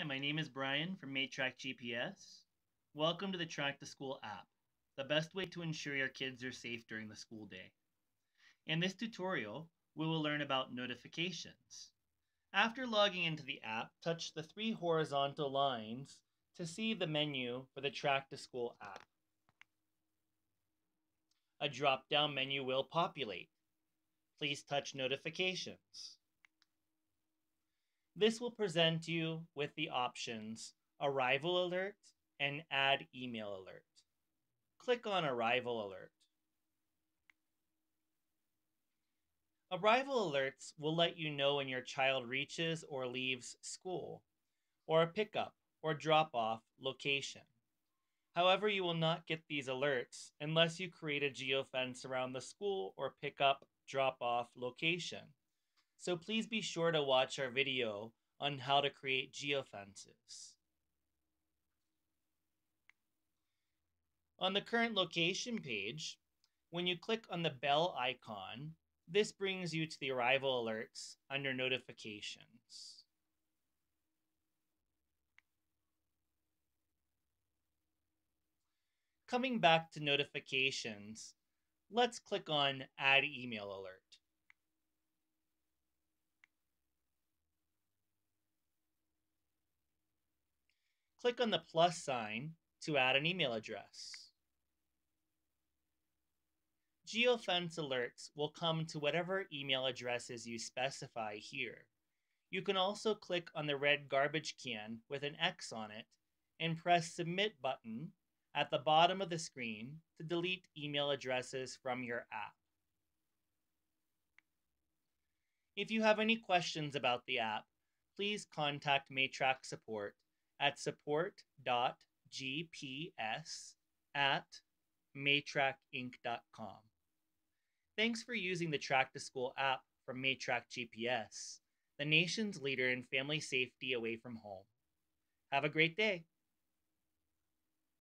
Hi, my name is Brian from Matrack GPS. Welcome to the Track to School app, the best way to ensure your kids are safe during the school day. In this tutorial, we will learn about notifications. After logging into the app, touch the three horizontal lines to see the menu for the Track to School app. A drop-down menu will populate. Please touch Notifications. This will present you with the options Arrival Alert and Add Email Alert. Click on Arrival Alert. Arrival alerts will let you know when your child reaches or leaves school, or a pickup or drop off location. However, you will not get these alerts unless you create a geofence around the school or pickup drop off location. So please be sure to watch our video on how to create geofences. On the current location page, when you click on the bell icon, this brings you to the arrival alerts under notifications. Coming back to notifications, let's click on Add Email Alert. Click on the plus sign to add an email address. Geofence alerts will come to whatever email addresses you specify here. You can also click on the red garbage can with an X on it and press Submit button at the bottom of the screen to delete email addresses from your app. If you have any questions about the app, please contact Matrack support at support.gps at matrackinc.com. Thanks for using the Track to School app from Matrack GPS, the nation's leader in family safety away from home. Have a great day.